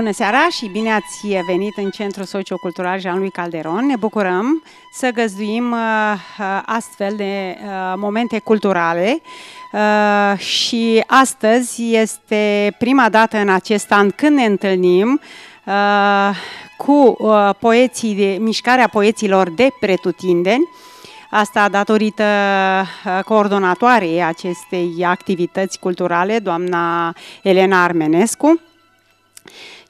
Bună seara și bine ați venit în Centrul Sociocultural Jean-Louis Calderon. Ne bucurăm să găzduim uh, uh, astfel de uh, momente culturale și astăzi este prima dată în acest an când ne întâlnim cu poeții de mișcarea poeților de pretutindeni. Asta datorită coordonatoarei acestei activități culturale, doamna Elena Armenescu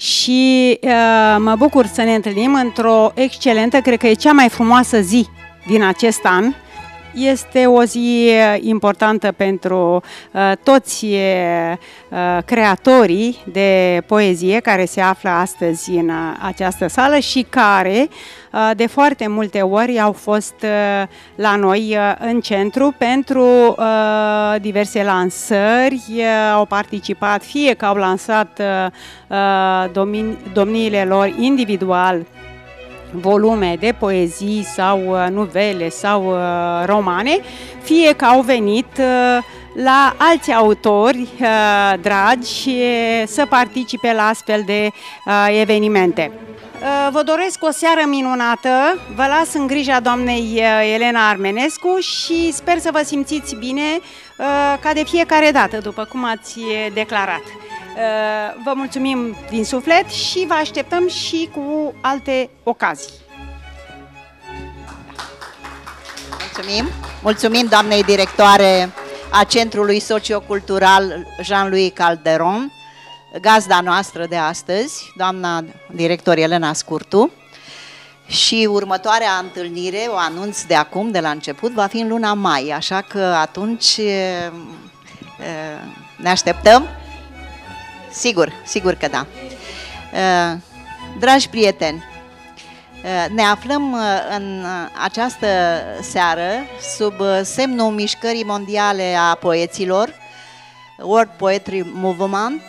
și uh, mă bucur să ne întâlnim într-o excelentă, cred că e cea mai frumoasă zi din acest an, este o zi importantă pentru uh, toți uh, creatorii de poezie care se află astăzi în uh, această sală și care uh, de foarte multe ori au fost uh, la noi uh, în centru pentru uh, diverse lansări, uh, au participat fie că au lansat uh, uh domniile lor individual volume de poezii sau uh, nuvele sau uh, romane, fie că au venit uh, la alți autori dragi să participe la astfel de evenimente. Vă doresc o seară minunată, vă las în grija doamnei Elena Armenescu și sper să vă simțiți bine ca de fiecare dată, după cum ați declarat. Uh, vă mulțumim din suflet și vă așteptăm și cu alte ocazii. Mulțumim. Mulțumim doamnei directoare a Centrului Sociocultural Jean-Louis Calderon, gazda noastră de astăzi, doamna director Elena Scurtu. Și următoarea întâlnire, o anunț de acum, de la început, va fi în luna mai, așa că atunci uh, uh, ne așteptăm Sigur, sigur că da. Uh, dragi prieteni, uh, ne aflăm uh, în această seară sub semnul mișcării mondiale a poeților, World Poetry Movement,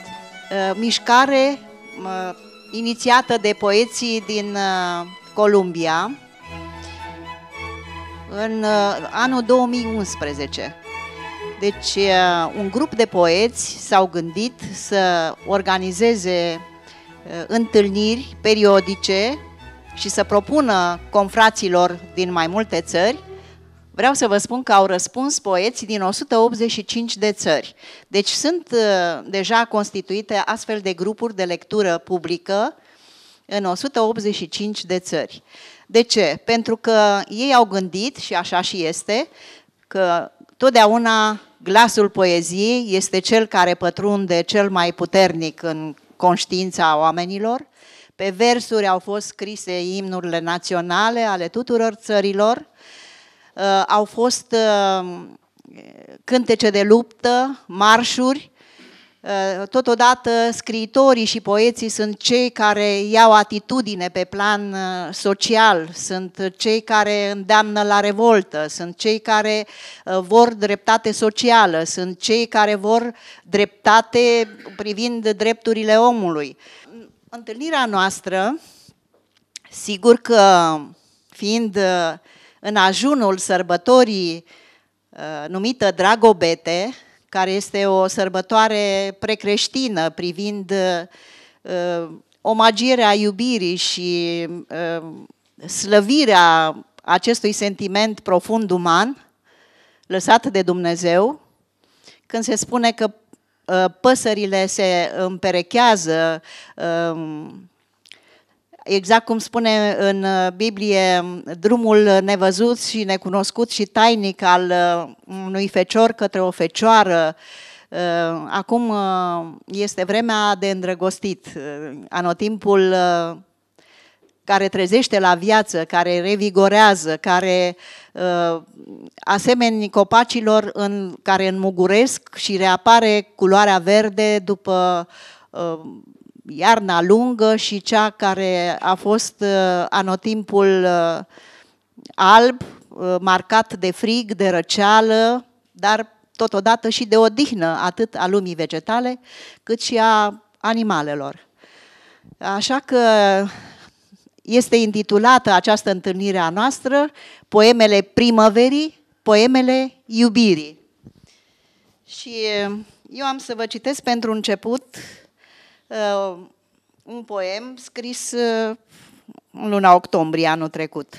mișcare inițiată de poeții din Columbia în anul 2011. Deci, uh, un grup de poeți s-au gândit să organizeze uh, întâlniri periodice și să propună confraților din mai multe țări. Vreau să vă spun că au răspuns poeți din 185 de țări. Deci sunt uh, deja constituite astfel de grupuri de lectură publică în 185 de țări. De ce? Pentru că ei au gândit, și așa și este, că totdeauna glasul poeziei este cel care pătrunde cel mai puternic în conștiința oamenilor. Pe versuri au fost scrise imnurile naționale ale tuturor țărilor, uh, au fost uh, cântece de luptă, marșuri, Uh, totodată, scriitorii și poeții sunt cei care iau atitudine pe plan uh, social, sunt cei care îndeamnă la revoltă, sunt cei care uh, vor dreptate socială, sunt cei care vor dreptate privind drepturile omului. Întâlnirea noastră, sigur că fiind în ajunul sărbătorii numită Dragobete, care este o sărbătoare precreștină privind uh, omagierea iubirii și uh, slăvirea acestui sentiment profund uman, lăsat de Dumnezeu, când se spune că uh, păsările se împerechează, uh, exact cum spune în uh, Biblie, drumul nevăzut și necunoscut și tainic al uh, unui fecior către o fecioară, uh, acum este vremea de îndrăgostit. Anotimpul care trezește la viață, care revigorează, care asemeni copacilor în, care înmuguresc și reapare culoarea verde după iarna lungă și cea care a fost uh, anotimpul uh, alb, uh, marcat de frig, de răceală, dar totodată și de odihnă, atât a lumii vegetale, cât și a animalelor. Așa că este intitulată această întâlnire a noastră Poemele primăverii, poemele iubirii. Și eu am să vă citesc pentru început Uh, un poem scris uh, în luna octombrie anul trecut.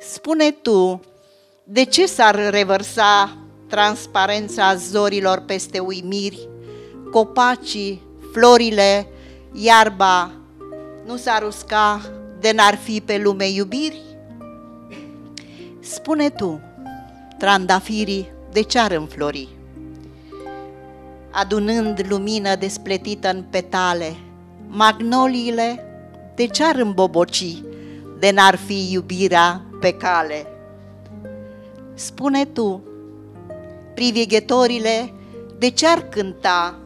Spune tu, de ce s-ar revărsa transparența zorilor peste uimiri, copacii, florile, iarba, nu s-ar usca de n-ar fi pe lume iubiri? Spune tu, trandafirii de ce ar înflori? Adunând lumină despletită în petale, magnoliile de ce ar îmboboci de n-ar fi iubirea pe cale? Spune tu, privighetorile de ce ar cânta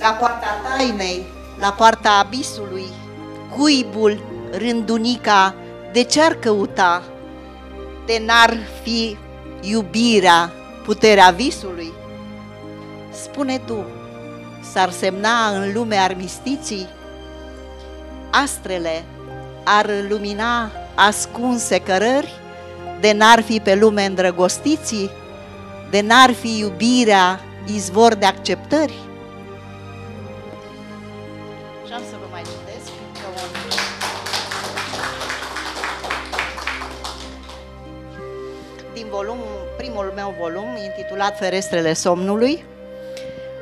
la poarta tainei, la poarta abisului, cuibul, rândunica, de ce ar căuta? De n-ar fi iubirea, puterea visului? Spune tu, s-ar semna în lume armistiții? Astrele ar lumina ascunse cărări? De n-ar fi pe lume îndrăgostiții? De n-ar fi iubirea izvor de acceptări? Și am să vă mai citesc. Din volum, primul meu volum, intitulat Ferestrele somnului,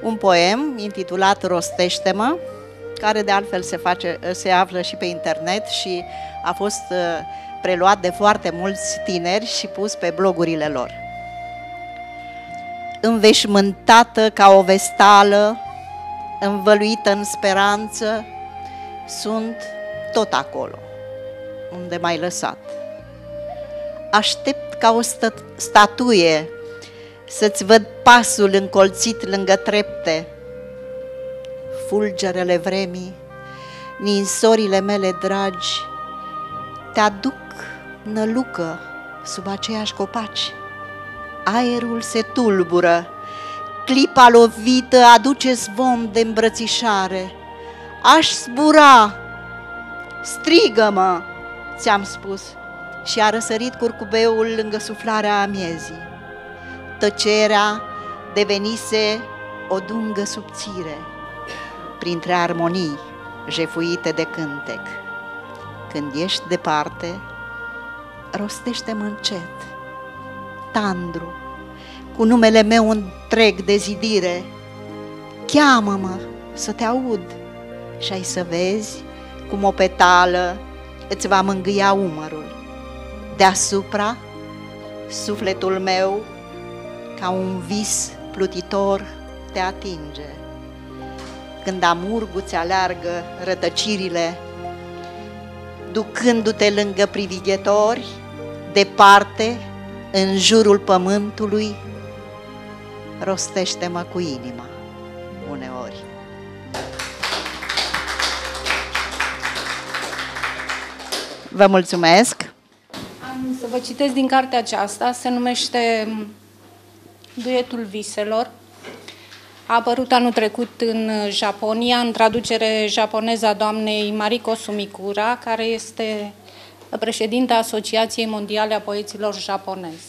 un poem intitulat Rostește-mă, care de altfel se, face, se află și pe internet și a fost uh, preluat de foarte mulți tineri și pus pe blogurile lor. Înveșmântată ca o vestală, învăluită în speranță, sunt tot acolo, unde m-ai lăsat. Aștept ca o statuie să-ți văd pasul încolțit lângă trepte, fulgerele vremii, ninsorile mele dragi, te aduc nălucă sub aceiași copaci. Aerul se tulbură, clipa lovită aduce zvon de îmbrățișare. Aș zbura, strigă-mă, ți-am spus, și a răsărit curcubeul lângă suflarea amiezii. Tăcerea devenise o dungă subțire printre armonii jefuite de cântec. Când ești departe, rostește-mă încet, tandru, cu numele meu întreg de zidire, cheamă-mă să te aud și ai să vezi cum o petală îți va mângâia umărul. Deasupra, sufletul meu, ca un vis plutitor, te atinge. Când amurgul ți aleargă rătăcirile, ducându-te lângă privighetori, departe, în jurul pământului, rostește-mă cu inima uneori. Vă mulțumesc! Am să vă citesc din cartea aceasta, se numește Duetul Viselor. A apărut anul trecut în Japonia, în traducere japoneză a doamnei Mariko Sumikura, care este președinta Asociației Mondiale a Poeților Japonezi.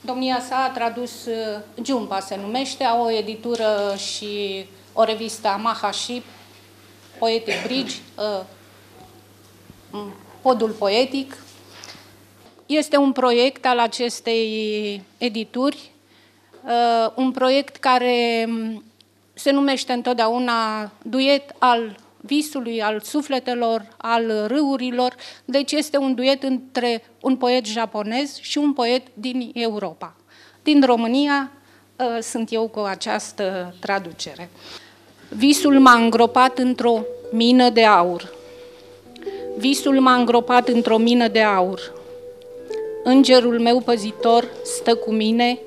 Domnia sa a tradus, Jumpa se numește, a o editură și o revistă Mahashi, Poetic Bridge, ă, Podul Poetic. Este un proiect al acestei edituri, ă, un proiect care se numește întotdeauna duet al visului, al sufletelor, al râurilor, deci este un duet între un poet japonez și un poet din Europa. Din România ă, sunt eu cu această traducere. Visul m-a îngropat într-o mină de aur. Visul m-a îngropat într-o mină de aur. Îngerul meu păzitor stă cu mine,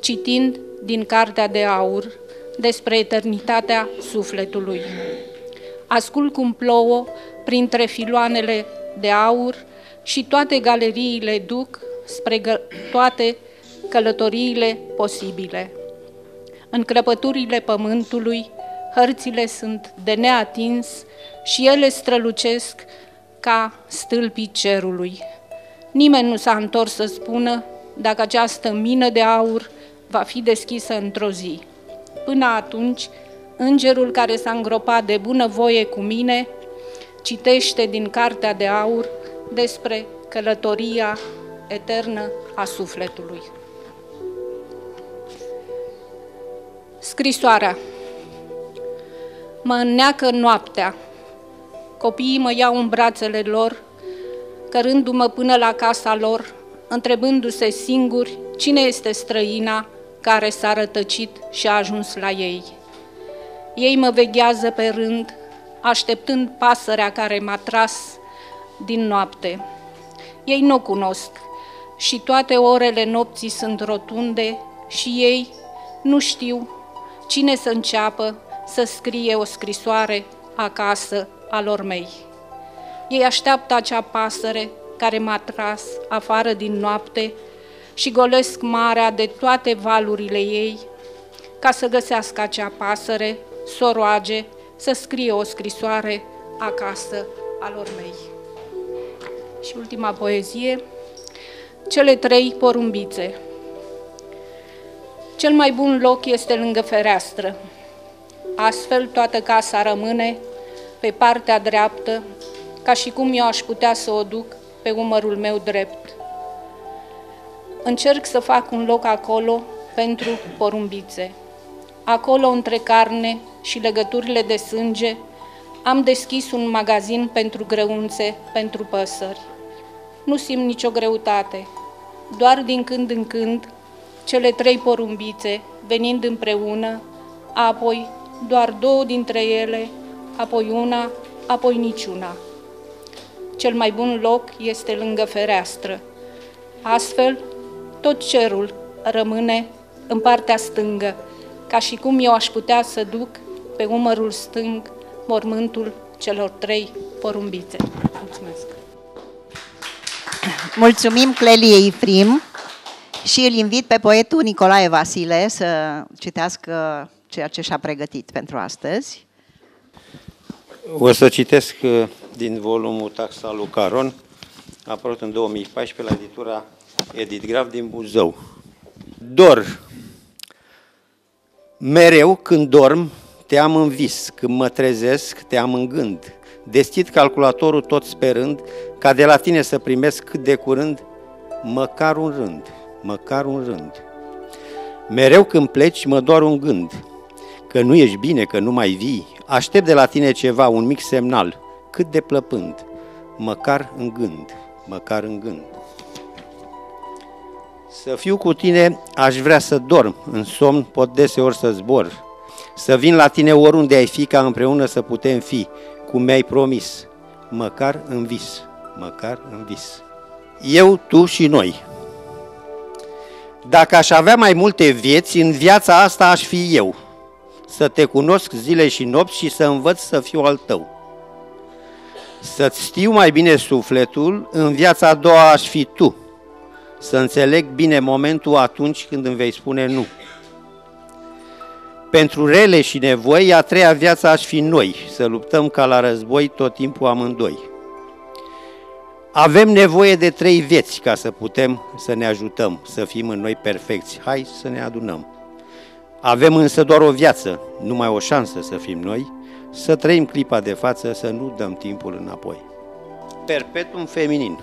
citind din cartea de aur despre eternitatea sufletului ascult cum plouă printre filoanele de aur și toate galeriile duc spre toate călătoriile posibile. În crăpăturile pământului, hărțile sunt de neatins și ele strălucesc ca stâlpii cerului. Nimeni nu s-a întors să spună dacă această mină de aur va fi deschisă într-o zi. Până atunci, îngerul care s-a îngropat de bună voie cu mine citește din Cartea de Aur despre călătoria eternă a sufletului. Scrisoarea Mă înneacă noaptea, copiii mă iau în brațele lor, cărându-mă până la casa lor, întrebându-se singuri cine este străina care s-a rătăcit și a ajuns la ei. Ei mă veghează pe rând, așteptând pasărea care m-a tras din noapte. Ei nu cunosc și toate orele nopții sunt rotunde și ei nu știu cine să înceapă să scrie o scrisoare acasă alor mei. Ei așteaptă acea pasăre care m-a tras afară din noapte și golesc marea de toate valurile ei, ca să găsească acea pasăre, să o roage, să scrie o scrisoare acasă alor mei. Și ultima poezie, cele trei porumbițe. Cel mai bun loc este lângă fereastră. Astfel, toată casa rămâne pe partea dreaptă, ca și cum eu aș putea să o duc pe umărul meu drept. Încerc să fac un loc acolo pentru porumbițe. Acolo, între carne și legăturile de sânge, am deschis un magazin pentru grăunțe, pentru păsări. Nu simt nicio greutate. Doar din când în când, cele trei porumbițe, venind împreună, apoi doar două dintre ele, apoi una, apoi niciuna. Cel mai bun loc este lângă fereastră. Astfel, tot cerul rămâne în partea stângă, ca și cum eu aș putea să duc pe umărul stâng mormântul celor trei porumbițe. Mulțumesc! Mulțumim Cleliei Frim și îl invit pe poetul Nicolae Vasile să citească ceea ce și-a pregătit pentru astăzi. O să citesc uh, din volumul Taxa lui Caron, apărut în 2014 la editura Edit Grav din Buzău. Dor. Mereu când dorm, te am în vis, când mă trezesc, te am în gând. Deschid calculatorul tot sperând ca de la tine să primesc cât de curând măcar un rând, măcar un rând. Mereu când pleci mă doar un gând, că nu ești bine, că nu mai vii, aștept de la tine ceva, un mic semnal, cât de plăpând, măcar în gând, măcar în gând. Să fiu cu tine, aș vrea să dorm, în somn pot deseori să zbor, să vin la tine oriunde ai fi, ca împreună să putem fi, cum mi-ai promis, măcar în vis, măcar în vis. Eu, tu și noi. Dacă aș avea mai multe vieți, în viața asta aș fi eu, să te cunosc zile și nopți și să învăț să fiu al tău. Să-ți știu mai bine sufletul, în viața a doua aș fi tu, să înțeleg bine momentul atunci când îmi vei spune nu. Pentru rele și nevoi, a treia viață aș fi noi, să luptăm ca la război tot timpul amândoi. Avem nevoie de trei vieți ca să putem să ne ajutăm, să fim în noi perfecți. Hai să ne adunăm. Avem însă doar o viață, numai o șansă să fim noi, să trăim clipa de față, să nu dăm timpul înapoi. Perpetuum feminin.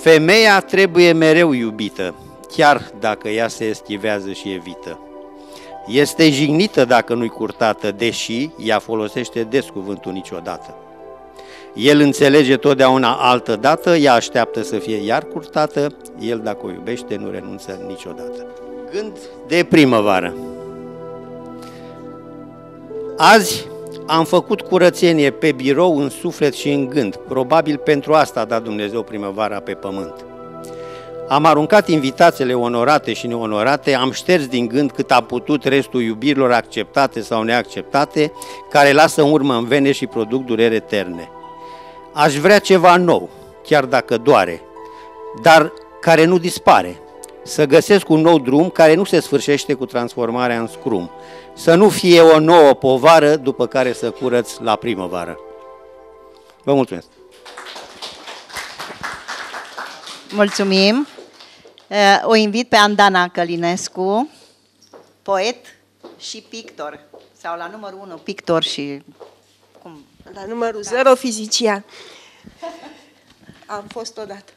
Femeia trebuie mereu iubită, chiar dacă ea se eschivează și evită. Este jignită dacă nu-i curtată, deși ea folosește des cuvântul niciodată. El înțelege totdeauna altă dată, ea așteaptă să fie iar curtată, el dacă o iubește nu renunță niciodată. Gând de primăvară. Azi am făcut curățenie pe birou, în suflet și în gând. Probabil pentru asta a dat Dumnezeu primăvara pe pământ. Am aruncat invitațiile onorate și neonorate, am șters din gând cât am putut restul iubirilor acceptate sau neacceptate, care lasă în urmă în vene și produc durere eterne. Aș vrea ceva nou, chiar dacă doare, dar care nu dispare. Să găsesc un nou drum care nu se sfârșește cu transformarea în scrum. Să nu fie o nouă povară după care să curăț la primăvară. Vă mulțumesc! Mulțumim! O invit pe Andana Călinescu poet și pictor, sau la numărul 1 pictor și cum? La numărul 0 fizician. Am fost odată.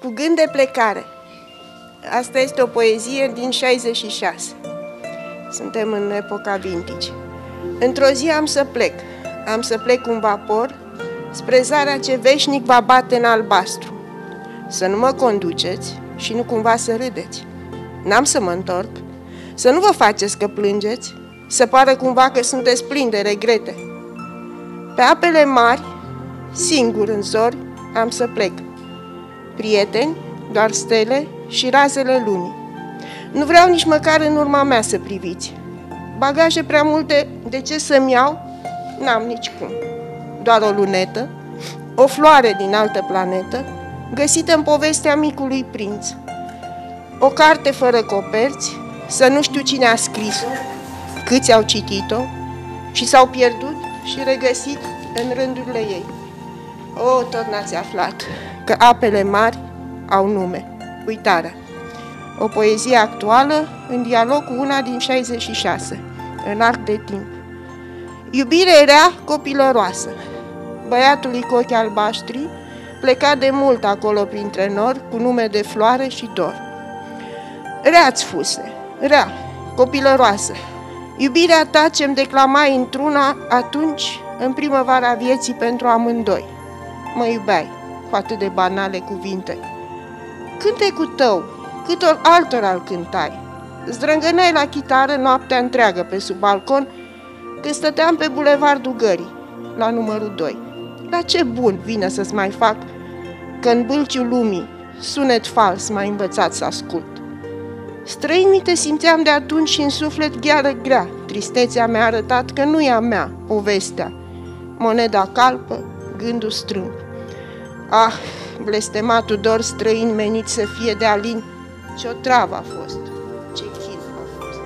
Cu gând de plecare. Asta este o poezie din 66. Suntem în epoca vintage. Într-o zi am să plec. Am să plec un vapor spre zarea ce veșnic va bate în albastru. Să nu mă conduceți și nu cumva să râdeți. N-am să mă întorc. Să nu vă faceți că plângeți, să pară cumva că sunteți plini de regrete. Pe apele mari, singur în zori, am să plec. Prieteni, doar stele și razele lumii. Nu vreau nici măcar în urma mea să priviți. Bagaje prea multe, de ce să-mi iau? N-am nici cum. Doar o lunetă, o floare din altă planetă, găsită în povestea micului prinț. O carte fără coperți, să nu știu cine a scris-o, câți au citit-o și s-au pierdut și regăsit în rândurile ei. O, tot n-ați aflat că apele mari au nume. Uitarea. O poezie actuală în dialog cu una din 66, în arc de timp. Iubire era copilăroasă. Băiatului cu ochi albaștri pleca de mult acolo printre nori cu nume de floare și dor. Rea-ți fuse, rea, copilăroasă. Iubirea ta ce-mi declamai într-una atunci, în primăvara vieții pentru amândoi. Mă iubeai cu atât de banale cuvinte. Cântecul tău, câtor altora îl cântai. Zdrângăneai la chitară noaptea întreagă pe sub balcon, când stăteam pe bulevardul Gării, la numărul 2. Dar ce bun vine să-ți mai fac că în bâlciul lumii sunet fals m-a învățat să ascult. Străinii te simțeam de atunci și în suflet gheară grea. Tristețea mi-a arătat că nu e a mea povestea. Moneda calpă, gândul strâmb. Ah, blestematul dor străin menit să fie de alin, ce o travă a fost, ce chin a fost.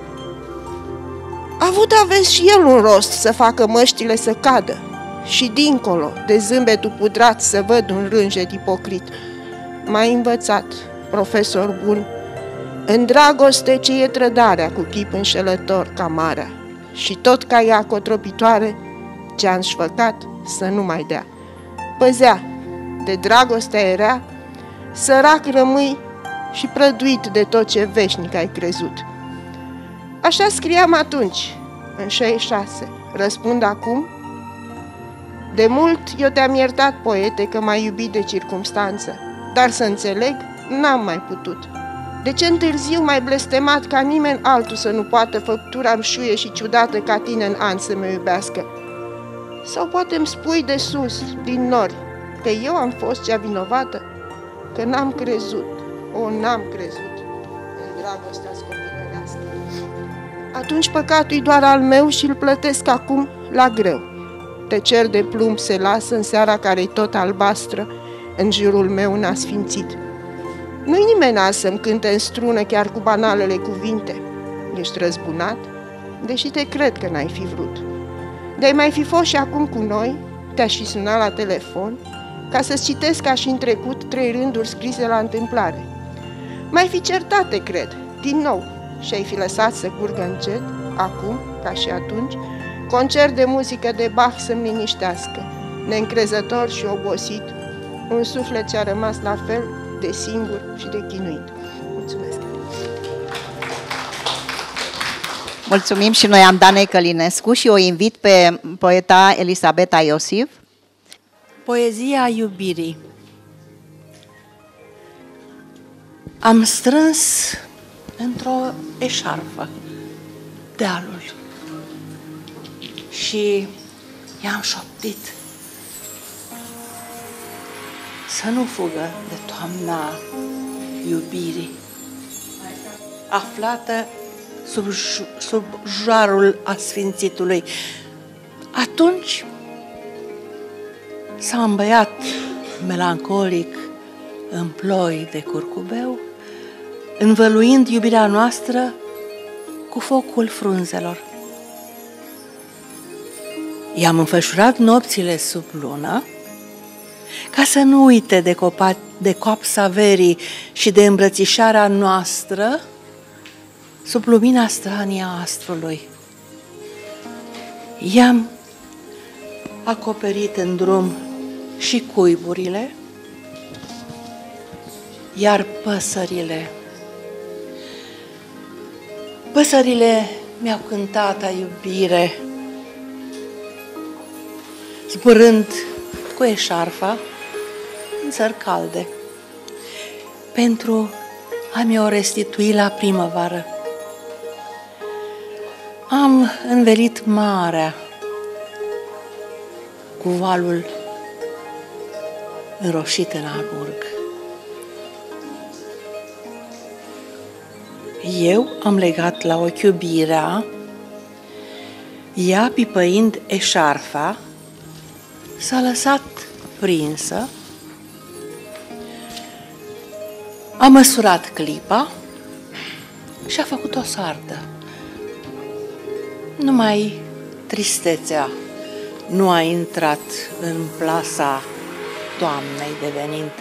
A avut aveți și el un rost să facă măștile să cadă și dincolo de zâmbetul pudrat să văd un rânjet ipocrit. M-a învățat, profesor bun, în dragoste ce e trădarea cu chip înșelător ca marea și tot ca ea cotropitoare ce-a înșfăcat să nu mai dea. Păzea, de dragoste era, sărac rămâi și prăduit de tot ce veșnic ai crezut. Așa scriam atunci, în 66, răspund acum, de mult eu te-am iertat, poete, că m-ai iubit de circumstanță, dar să înțeleg, n-am mai putut. De ce întârziu mai blestemat ca nimeni altul să nu poată făptura șuie și ciudată ca tine în an să mă iubească? Sau poate îmi spui de sus, din nori, că eu am fost cea vinovată? Că n-am crezut, o, n-am crezut în dragostea scopilărească. Atunci păcatul doar al meu și îl plătesc acum la greu. Te cer de plumb se lasă în seara care-i tot albastră, în jurul meu n-a sfințit. Nu-i nimeni azi să-mi cânte în strună chiar cu banalele cuvinte. Ești răzbunat, deși te cred că n-ai fi vrut. De-ai mai fi fost și acum cu noi, te-aș fi sunat la telefon, ca să-ți citesc ca și în trecut trei rânduri scrise la întâmplare. Mai fi certate, cred, din nou, și ai fi lăsat să curgă încet, acum, ca și atunci, concert de muzică de Bach să-mi liniștească, neîncrezător și obosit, un suflet ce a rămas la fel de singur și de chinuit. Mulțumesc! Mulțumim și noi am Danei Călinescu și o invit pe poeta Elisabeta Iosif. Poezia iubirii Am strâns într-o eșarfă dealul și i-am șoptit să nu fugă de toamna iubirii, aflată sub, sub jarul asfințitului. Atunci s-a îmbăiat melancolic în ploi de curcubeu, învăluind iubirea noastră cu focul frunzelor. I-am înfășurat nopțile sub lună, ca să nu uite de, copa, de coapsa verii și de îmbrățișarea noastră sub lumina stranie a astrului. I-am acoperit în drum și cuiburile, iar păsările. Păsările mi-au cântat a iubire, zburând cu eșarfa în țări calde, pentru a mi-o restitui la primăvară. Am învelit marea cu valul înroșit în alburg. Eu am legat la ochi iubirea, ea pipăind eșarfa, s-a lăsat prinsă, a măsurat clipa și a făcut o sartă. Numai tristețea nu a intrat în plasa toamnei devenind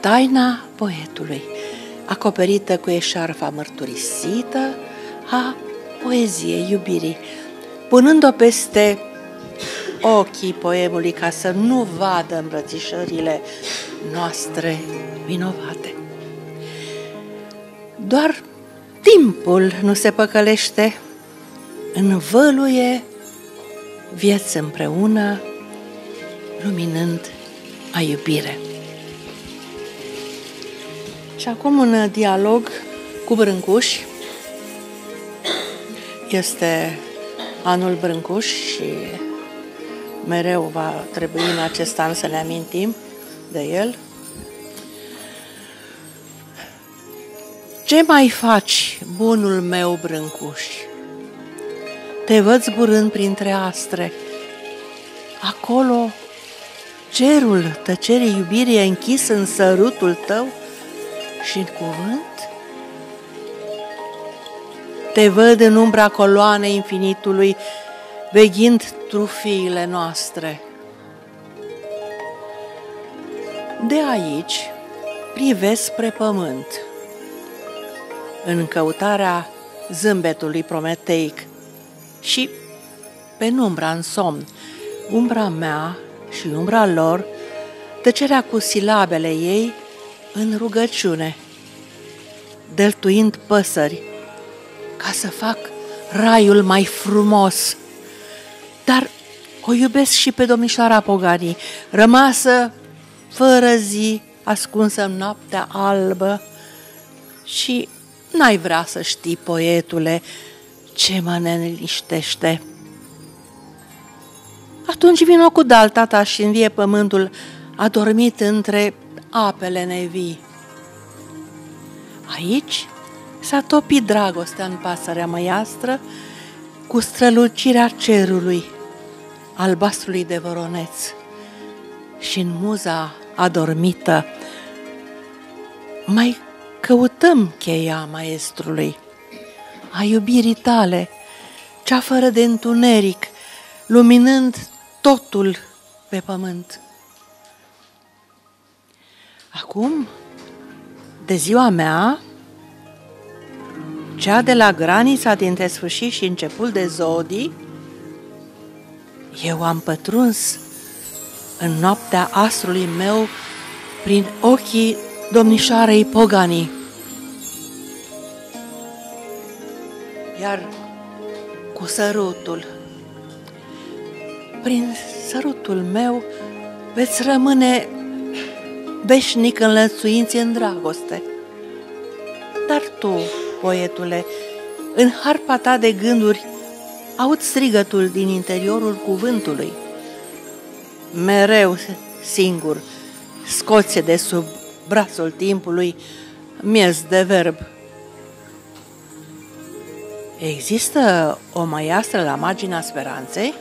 taina poetului, acoperită cu eșarfa mărturisită a poeziei iubirii, punând-o peste ochii poemului ca să nu vadă îmbrățișările noastre vinovate. Doar timpul nu se păcălește, învăluie vieți împreună, luminând a iubire. Și acum un dialog cu Brâncuș. Este anul Brâncuș și mereu va trebui în acest an să ne amintim de el. Ce mai faci, bunul meu Brâncuș? Te văd zburând printre astre. Acolo, cerul tăcerii iubirii e închis în sărutul tău și în cuvânt? Te văd în umbra coloanei infinitului, veghind trufiile noastre. De aici privesc spre pământ, în căutarea zâmbetului prometeic și penumbra în somn, umbra mea și umbra lor, tăcerea cu silabele ei în rugăciune, dăltuind păsări, ca să fac raiul mai frumos. Dar o iubesc și pe domnișoara Pogani, rămasă fără zi, ascunsă în noaptea albă și n-ai vrea să știi, poetule, ce mă neliniștește. Atunci vin cu dal tata și învie pământul adormit între apele nevii. Aici s-a topit dragostea în pasărea măiastră cu strălucirea cerului, albastrului de voroneț și în muza adormită mai căutăm cheia maestrului, a iubirii tale, cea fără de întuneric, luminând totul pe pământ. Acum, de ziua mea, cea de la granița dintre sfârșit și început de zodii, eu am pătruns în noaptea astrului meu prin ochii domnișoarei Pogani. Iar cu sărutul, prin sărutul meu, veți rămâne veșnic înlățuinți în dragoste. Dar tu, poetule, în harpa ta de gânduri, aud strigătul din interiorul cuvântului. Mereu singur, scoțe de sub brațul timpului, miez de verb. Există o măiastră la marginea speranței?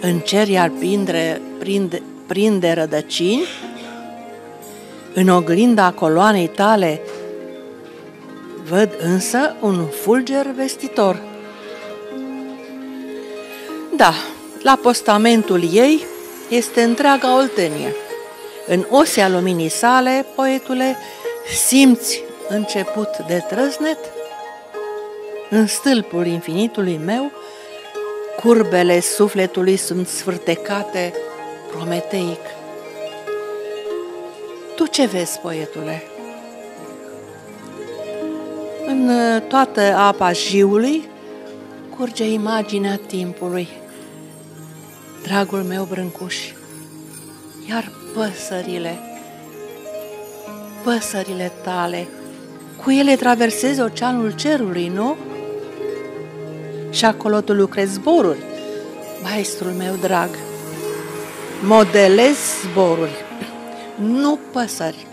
În cer iar prinde, prinde, prinde rădăcini? În oglinda coloanei tale văd însă un fulger vestitor. Da, la postamentul ei este întreaga Oltenie. În osea luminii sale, poetule, simți început de trăsnet, în stâlpul infinitului meu, curbele sufletului sunt sfârtecate prometeic. Tu ce vezi, poetule? În toată apa jiului curge imaginea timpului. Dragul meu brâncuș, iar păsările, păsările tale, cu ele traversezi oceanul cerului, nu? Și acolo tu lucrezi zboruri, maestrul meu drag. Modelezi zboruri, nu păsări.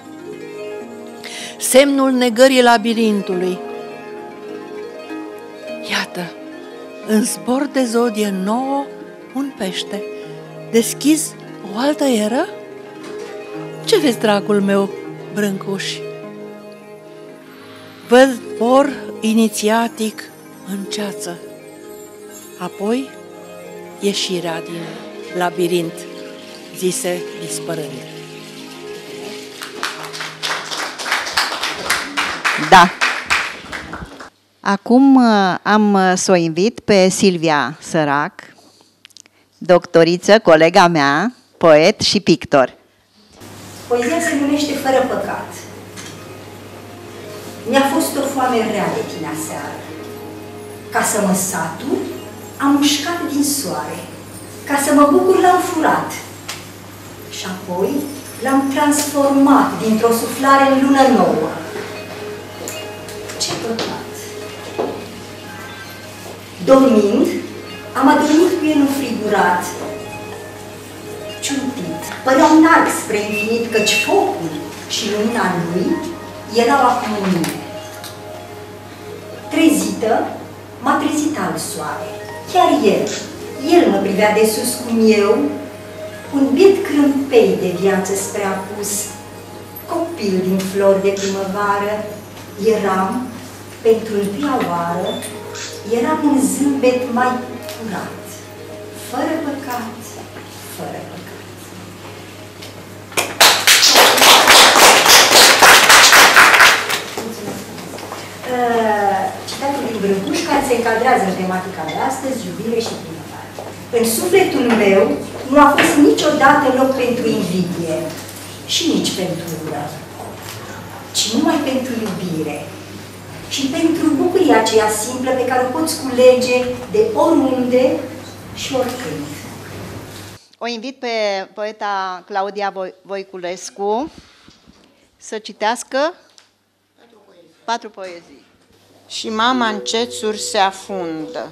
Semnul negării labirintului. Iată, în zbor de zodie nouă, un pește. Deschizi o altă eră? Ce vezi, dragul meu, brâncuș? Văd por inițiatic în ceață, apoi ieșirea din labirint, zise dispărând. Da. Acum uh, am uh, să o invit pe Silvia Sărac, doctoriță, colega mea, poet și pictor. Poezia se numește Fără păcat. Mi-a fost o foame rea de tine seară. Ca să mă satur, am mușcat din soare. Ca să mă bucur, l-am furat. Și apoi l-am transformat dintr-o suflare în lună nouă. Ce păcat! Dormind, am adormit cu el înfrigurat. Ciudit, părea un arc spre infinit, căci focul și lumina lui erau acum în mine. Trezită, m-a trezit al soare. Chiar el, el mă privea de sus cum eu, un biet crâmpei de viață spre apus, copil din flori de primăvară, eram, pentru întâia oară, eram un zâmbet mai curat, fără păcat, fără păcat. Uh, citatul din Brâncuș, care se încadrează în tematica de astăzi, iubire și primăvară. În sufletul meu nu a fost niciodată loc pentru invidie și nici pentru ură, ci numai pentru iubire și pentru bucuria aceea simplă pe care o poți culege de oriunde și oricând. O invit pe poeta Claudia Voiculescu să citească patru poezii. patru poezii. Și mama în cețuri se afundă.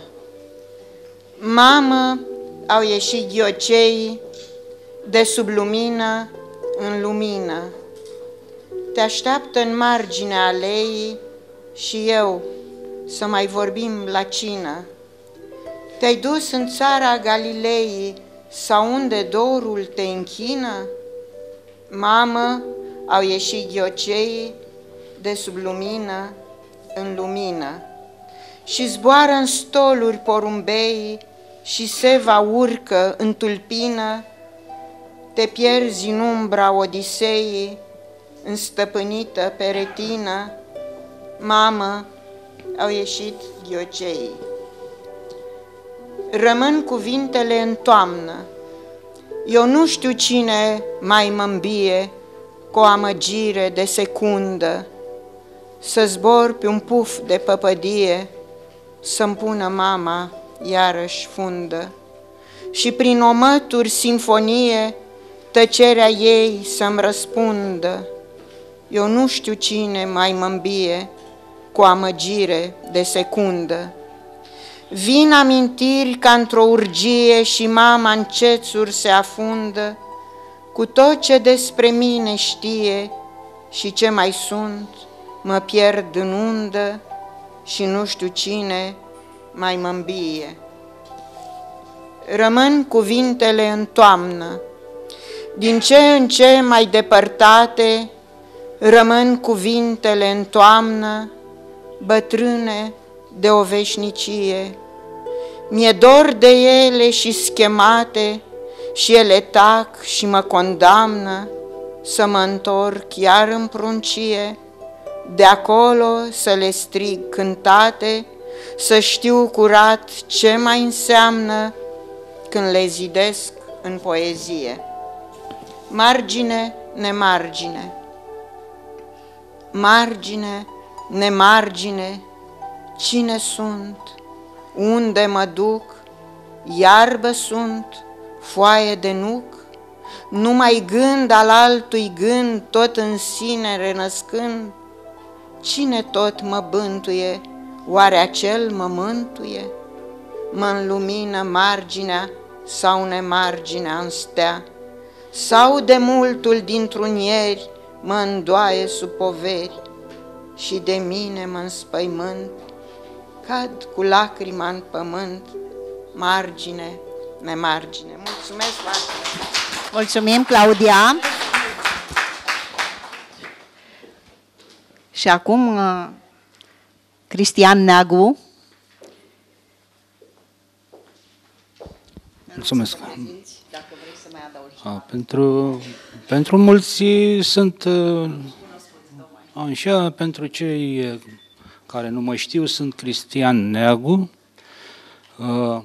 Mamă, au ieșit ghiocei de sub lumină în lumină. Te așteaptă în marginea aleii și eu să mai vorbim la cină. Te-ai dus în țara Galilei sau unde dorul te închină? Mamă, au ieșit ghiocei de sub lumină în lumină și zboară în stoluri porumbei și seva urcă în tulpină, te pierzi în umbra Odiseii, înstăpânită pe retină, mamă, au ieșit ghiocei. Rămân cuvintele în toamnă, eu nu știu cine mai mă îmbie cu o amăgire de secundă, să zbor pe un puf de păpădie, să-mi pună mama iarăși fundă și prin omături sinfonie tăcerea ei să-mi răspundă. Eu nu știu cine mai mă îmbie cu amăgire de secundă. Vin amintiri ca într-o urgie și mama în cețuri se afundă, cu tot ce despre mine știe și ce mai sunt, mă pierd în undă și nu știu cine mai mă îmbie. Rămân cuvintele în toamnă, din ce în ce mai depărtate, rămân cuvintele în toamnă, bătrâne de o veșnicie. Mi-e dor de ele și schemate și ele tac și mă condamnă să mă întorc chiar în pruncie, de acolo să le strig cântate, să știu curat ce mai înseamnă când le zidesc în poezie. Margine, nemargine, margine, nemargine, cine sunt, unde mă duc, iarbă sunt, foaie de nuc, numai gând al altui gând, tot în sine renăscând, cine tot mă bântuie, oare acel mă mântuie? Mă înlumină marginea sau nemarginea în stea, sau de multul dintr-un ieri mă îndoaie sub poveri și de mine mă înspăimânt, cad cu lacrima în pământ, margine, nemargine. Mulțumesc foarte Mulțumim, Claudia! Și acum uh, Cristian Neagu. Mulțumesc. A, pentru, pentru mulți sunt uh, așa, pentru cei care nu mă știu, sunt Cristian Neagu. Uh,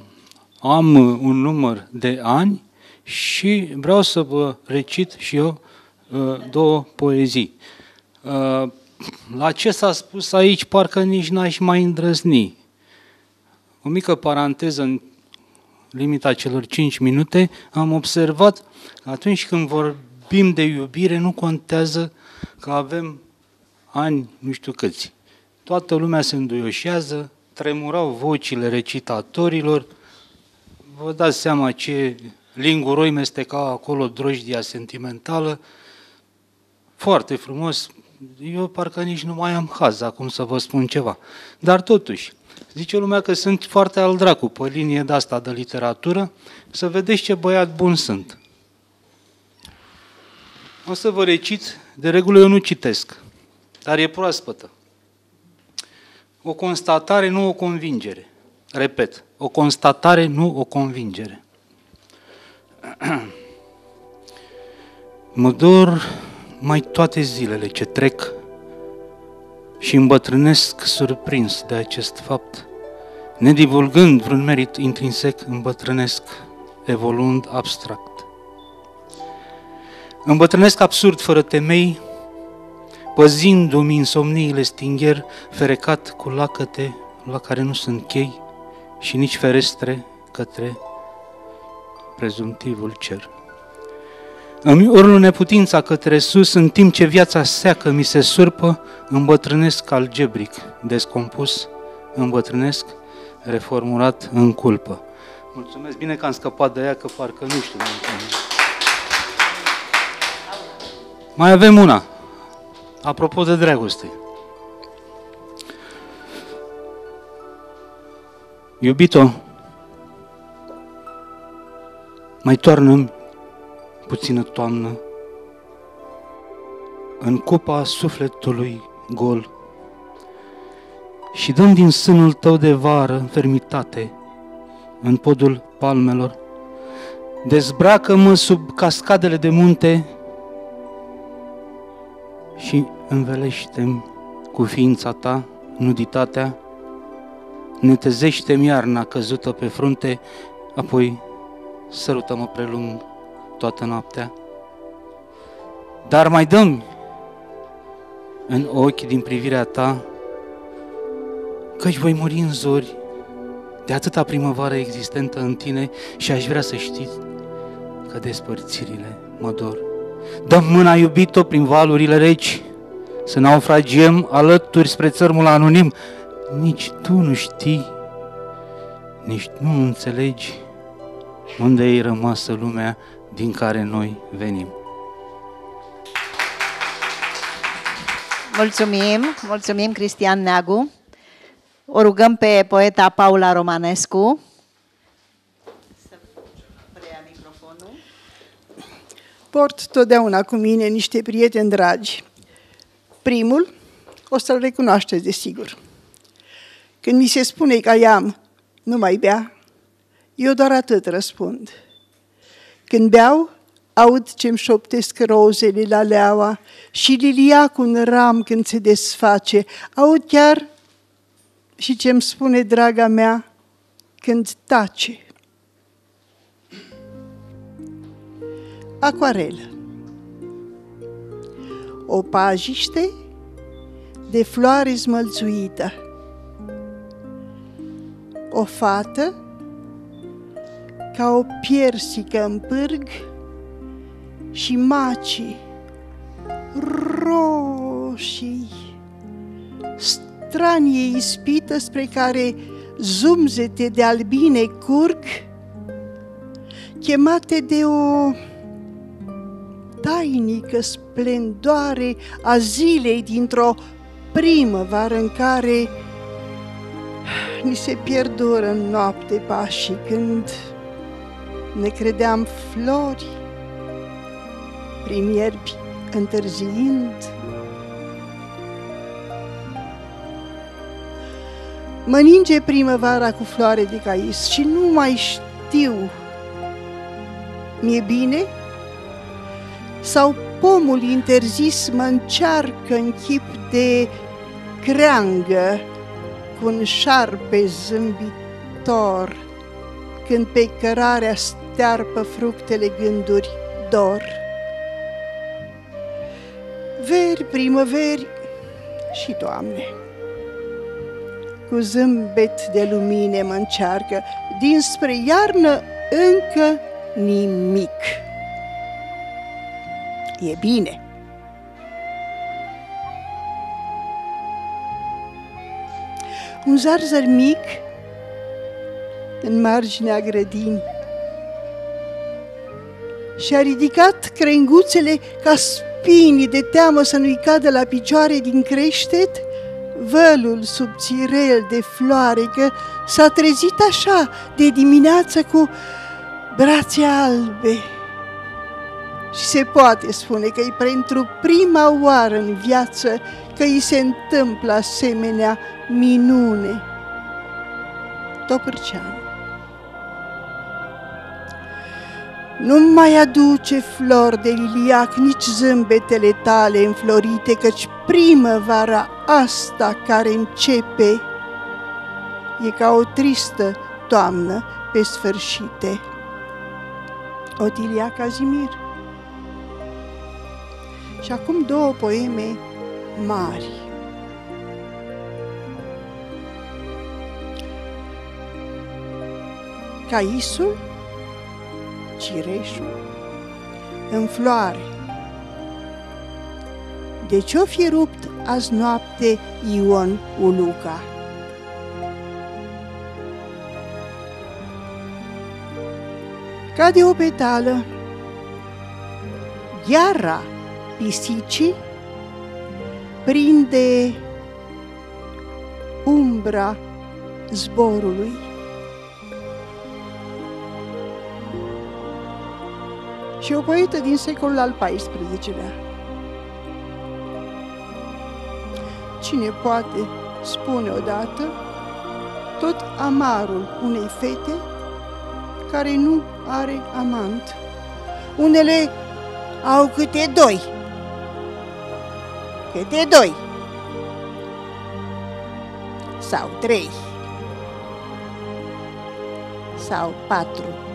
am un număr de ani și vreau să vă recit și eu două poezii. La ce s-a spus aici, parcă nici n-aș mai îndrăzni. O mică paranteză în limita celor 5 minute, am observat că atunci când vorbim de iubire, nu contează că avem ani nu știu câți. Toată lumea se înduioșează, tremurau vocile recitatorilor, vă dați seama ce linguroi mesteca acolo drojdia sentimentală, foarte frumos, eu parcă nici nu mai am haz acum să vă spun ceva. Dar totuși, zice lumea că sunt foarte al dracu pe linie de asta de literatură, să vedeți ce băiat bun sunt. O să vă recit, de regulă eu nu citesc, dar e proaspătă. O constatare, nu o convingere. Repet, o constatare, nu o convingere. Mă dor mai toate zilele ce trec și îmbătrânesc surprins de acest fapt, nedivulgând vreun merit intrinsec, îmbătrânesc, evoluând abstract. Îmbătrânesc absurd, fără temei, păzindu-mi insomniile stingher, ferecat cu lacăte la care nu sunt chei și nici ferestre către prezumtivul cer. Îmi urlu neputința către sus, în timp ce viața seacă mi se surpă, îmbătrânesc algebric, descompus, îmbătrânesc, reformulat în culpă. Mulțumesc, bine că am scăpat de ea, că parcă nu știu. Mai avem una, apropo de dragoste. Iubito, mai toarnă puțină toamnă, în cupa sufletului gol și dăm din sânul tău de vară fermitate în podul palmelor, dezbracă-mă sub cascadele de munte și învelește cu ființa ta nuditatea, netezește-mi iarna căzută pe frunte, apoi sărută-mă prelung toată noaptea. Dar mai dăm în ochi din privirea ta căci voi muri în zori de atâta primăvară existentă în tine și aș vrea să știți că despărțirile mă dor. Dăm mâna iubito prin valurile reci, să naufragiem alături spre țărmul anonim. Nici tu nu știi, nici nu înțelegi unde e rămasă lumea din care noi venim. Mulțumim, mulțumim Cristian Neagu. O rugăm pe poeta Paula Romanescu să preia microfonul. Port totdeauna cu mine niște prieteni dragi. Primul, o să-l recunoașteți de sigur. Când mi se spune că i-am, nu mai bea, eu doar atât răspund – când beau, Aud ce-mi șoptesc rozele la leaua și liliacul în ram când se desface. Aud chiar și ce-mi spune draga mea când tace. Acuarelă O pajiște de floare smălțuită O fată ca o piersică în pârg și macii roșii, stranie ispită spre care zumzete de albine curg, chemate de o tainică splendoare a zilei dintr-o primăvară în care ni se pierdură în noapte pașii când ne credeam flori prin ierbi întârziind. Mă ninge primăvara cu floare de cais și nu mai știu. Mi-e bine? Sau pomul interzis mă încearcă în chip de creangă cu un șarpe zâmbitor când pe cărarea stearpă fructele gânduri dor. Veri, primăveri și toamne. Cu zâmbet de lumine mă încearcă, dinspre iarnă încă nimic. E bine. Un zarzăr mic în marginea grădinii și-a ridicat crenguțele ca spinii de teamă să nu-i cadă la picioare din creștet, vălul subțirel de floare că s-a trezit așa de dimineață cu brațe albe. Și se poate spune că e pentru prima oară în viață că îi se întâmplă asemenea minune. Topârceanu Nu mai aduce flori de liliac, nici zâmbetele tale înflorite, căci primăvara asta care începe e ca o tristă toamnă pe sfârșite. Otilia Cazimir Și acum două poeme mari. Caisul cireșul în floare. De ce-o fi rupt azi noapte Ion Uluca? Ca de o petală, gheara pisicii prinde umbra zborului și o poetă din secolul al XIV-lea. Cine poate spune odată tot amarul unei fete care nu are amant. Unele au câte doi, câte doi sau trei sau patru.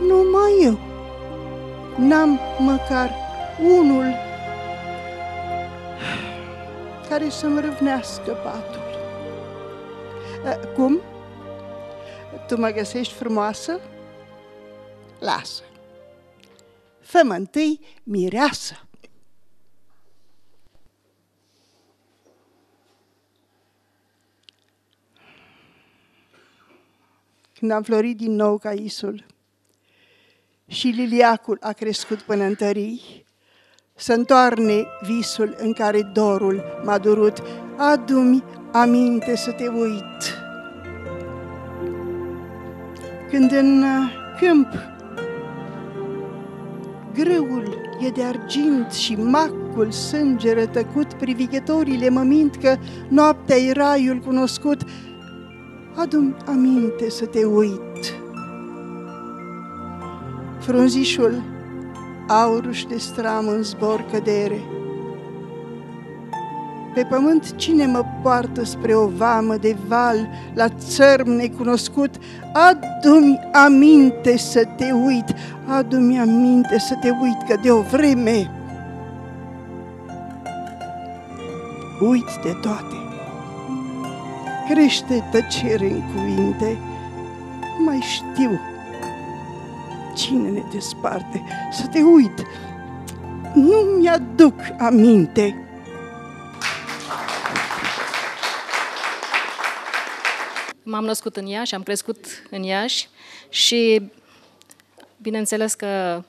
Numai eu. N-am măcar unul care să-mi râvnească patul. Cum? Tu mă găsești frumoasă? Lasă. Fă-mă întâi mireasă. Când am florit din nou ca isul, și liliacul a crescut până în tării, să întoarne visul în care dorul m-a durut, adu-mi aminte să te uit. Când în uh, câmp grâul e de argint și macul sânge rătăcut, privighetorile mă mint că noaptea e raiul cunoscut, adu-mi aminte să te uit frunzișul, auruș de stram în zbor cădere. Pe pământ cine mă poartă spre o vamă de val, la țărm necunoscut? Adu-mi aminte să te uit, adu-mi aminte să te uit, că de o vreme uit de toate. Crește tăcere în cuvinte, mai știu cine ne desparte, să te uit. Nu mi-aduc aminte. M-am născut în Iași, am crescut în Iași și bineînțeles că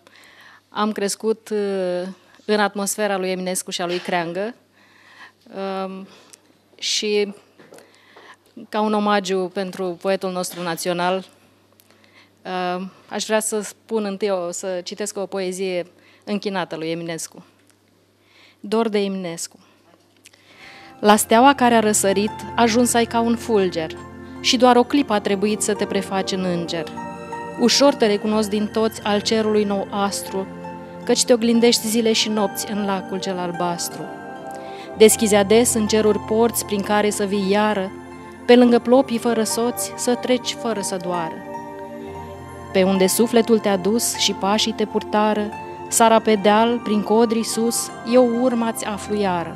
am crescut uh, în atmosfera lui Eminescu și a lui Creangă um, și ca un omagiu pentru poetul nostru național, um, aș vrea să spun întâi, o, să citesc o poezie închinată lui Eminescu. Dor de Eminescu. La steaua care a răsărit, ajuns ai ca un fulger – și doar o clipă a trebuit să te prefaci în înger. Ușor te recunosc din toți al cerului nou astru, căci te oglindești zile și nopți în lacul cel albastru. Deschizi ades în ceruri porți prin care să vii iară, pe lângă plopii fără soți să treci fără să doară. Pe unde sufletul te-a dus și pașii te purtară, sara pe deal, prin codri sus, eu urma-ți aflu iară.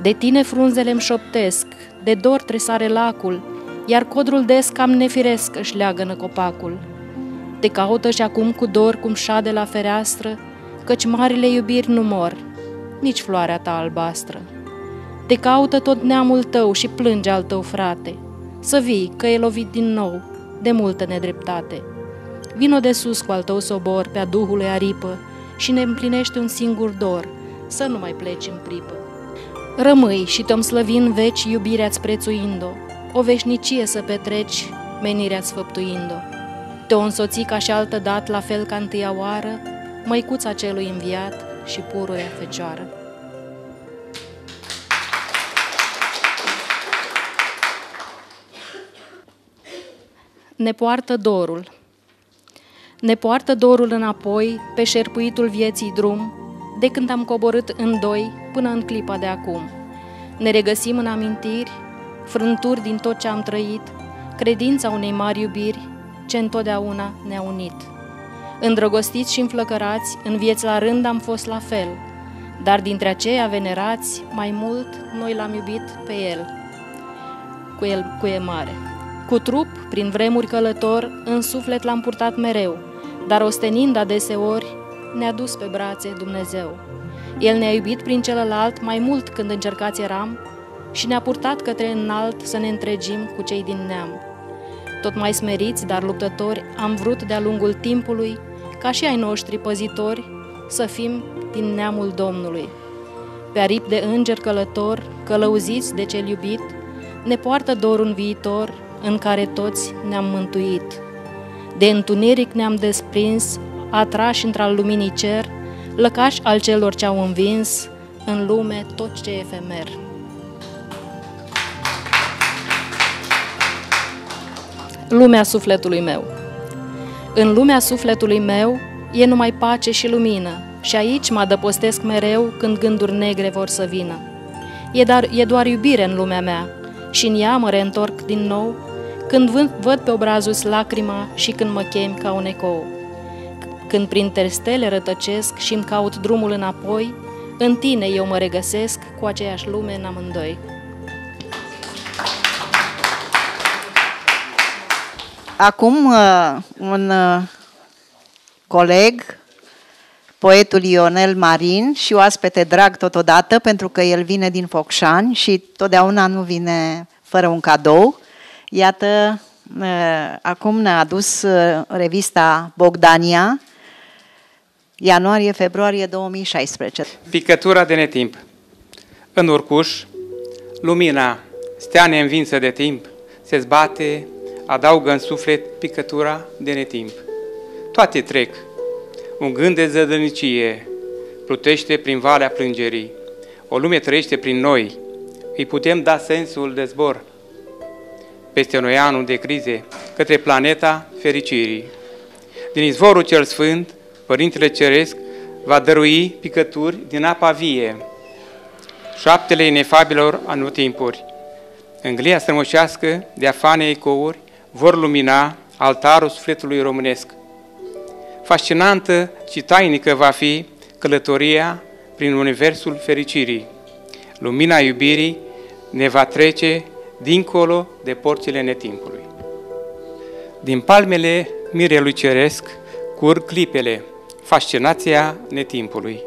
De tine frunzele-mi șoptesc, de dor tresare lacul, iar codrul des cam nefiresc își leagănă copacul. Te caută și acum cu dor cum șade la fereastră, căci marile iubiri nu mor, nici floarea ta albastră. Te caută tot neamul tău și plânge al tău frate, să vii că e lovit din nou de multă nedreptate. Vino de sus cu al tău sobor pe-a Duhului aripă și ne împlinește un singur dor, să nu mai pleci în pripă. Rămâi și te-om slăvi în veci iubirea-ți prețuind-o, o veșnicie să petreci, menirea-ți făptuind-o. Te-o însoți ca și altă dat, la fel ca întâia oară, măicuța celui înviat și pururea fecioară. Ne poartă dorul. Ne poartă dorul înapoi pe șerpuitul vieții drum, de când am coborât în doi până în clipa de acum. Ne regăsim în amintiri, frânturi din tot ce am trăit, credința unei mari iubiri ce întotdeauna ne-a unit. Îndrăgostiți și înflăcărați, în vieți la rând am fost la fel, dar dintre aceia venerați, mai mult noi l-am iubit pe el, cu el cu e mare. Cu trup, prin vremuri călător, în suflet l-am purtat mereu, dar ostenind adeseori, ne-a dus pe brațe Dumnezeu. El ne-a iubit prin celălalt mai mult când încercați eram și ne-a purtat către înalt să ne întregim cu cei din neam. Tot mai smeriți, dar luptători, am vrut de-a lungul timpului, ca și ai noștri păzitori, să fim din neamul Domnului. Pe aripi de înger călător, călăuziți de cel iubit, ne poartă dor un viitor în care toți ne-am mântuit. De întuneric ne-am desprins, atrași într-al luminii cer, lăcaș al celor ce au învins în lume tot ce e efemer. Lumea sufletului meu În lumea sufletului meu e numai pace și lumină și aici mă adăpostesc mereu când gânduri negre vor să vină. E, dar, e doar iubire în lumea mea și în ea mă reîntorc din nou când văd pe obrazul lacrima și când mă chem ca un ecou. Când prin stele rătăcesc și îmi caut drumul înapoi, în tine eu mă regăsesc cu aceeași lume în amândoi. Acum uh, un uh, coleg, poetul Ionel Marin și oaspete drag totodată pentru că el vine din Focșani și totdeauna nu vine fără un cadou. Iată, uh, acum ne-a adus revista Bogdania, ianuarie-februarie 2016. Picătura de netimp. În urcuș, lumina, stea neînvinsă de timp, se zbate, adaugă în suflet picătura de netimp. Toate trec. Un gând de zădănicie plutește prin valea plângerii. O lume trăiește prin noi. Îi putem da sensul de zbor peste noi anul de crize către planeta fericirii. din izvorul cel sfânt, Părintele Ceresc va dărui picături din apa vie, șaptele inefabilor anotimpuri. Înglia strămoșească de afane ecouri vor lumina altarul sufletului românesc. Fascinantă și tainică va fi călătoria prin universul fericirii. Lumina iubirii ne va trece dincolo de porțile netimpului. Din palmele mirelui ceresc curg clipele, fascinația netimpului.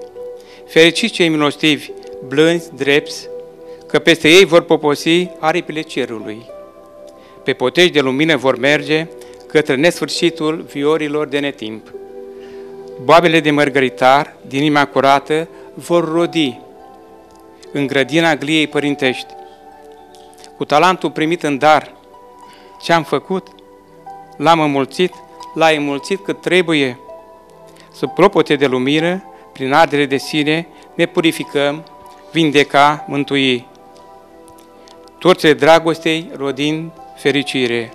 Fericiți cei milostivi, blânzi, drepți, că peste ei vor poposi aripile cerului. Pe potești de lumină vor merge către nesfârșitul viorilor de netimp. Boabele de mărgăritar din inima curată vor rodi în grădina gliei părintești. Cu talentul primit în dar, ce am făcut? L-am înmulțit, l-a înmulțit cât trebuie. Sub propote de lumină, prin ardere de sine, ne purificăm, vindeca, mântui. Torțele dragostei rodind fericire,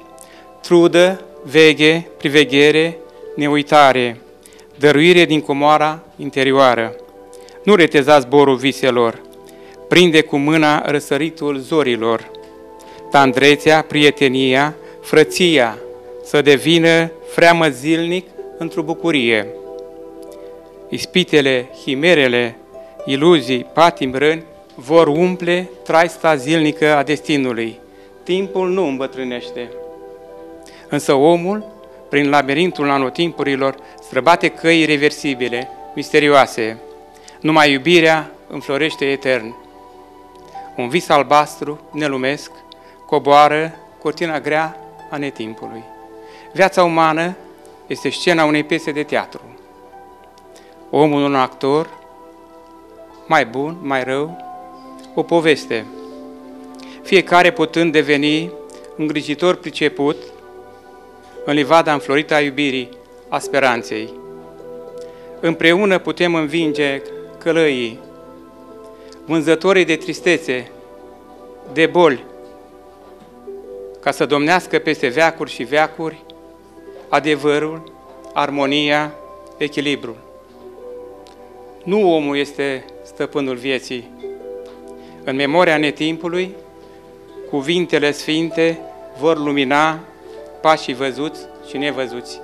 trudă, veghe, priveghere, neuitare, dăruire din comoara interioară. Nu reteza zborul viselor, prinde cu mâna răsăritul zorilor. Tandrețea, prietenia, frăția, să devină freamă zilnic într-o bucurie. Ispitele, himerele, iluzii, patim răni vor umple traista zilnică a destinului. Timpul nu îmbătrânește. Însă omul, prin labirintul anotimpurilor, străbate căi irreversibile, misterioase. Numai iubirea înflorește etern. Un vis albastru, nelumesc, coboară cortina grea a netimpului. Viața umană este scena unei piese de teatru. Omul un actor, mai bun, mai rău, o poveste. Fiecare putând deveni îngrijitor priceput în livada înflorită a iubirii, a speranței. Împreună putem învinge călăii, vânzătorii de tristețe, de boli, ca să domnească peste veacuri și veacuri adevărul, armonia, echilibrul. Nu omul este stăpânul vieții. În memoria netimpului, cuvintele sfinte vor lumina pașii văzuți și nevăzuți.